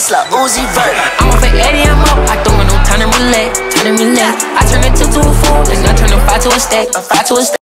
It's like Uzi Vert. I'm off at 80, I'm up. I don't want no time to relax, time to relax. I turn it two to a four, then I turn a five to a stack, a five to a stack.